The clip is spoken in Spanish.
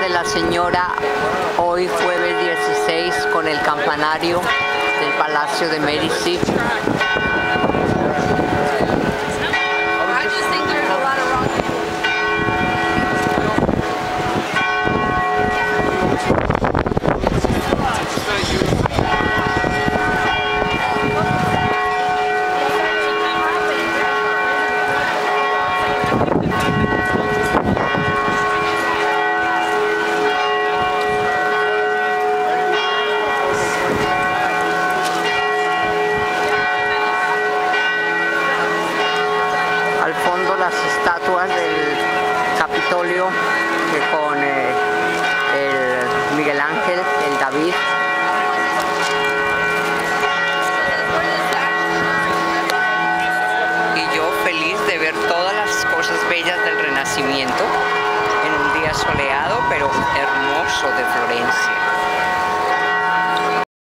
de la Señora hoy jueves 16 con el campanario del Palacio de Medici. Las estatuas del Capitolio con eh, el Miguel Ángel, el David. Y yo feliz de ver todas las cosas bellas del Renacimiento en un día soleado pero hermoso de Florencia.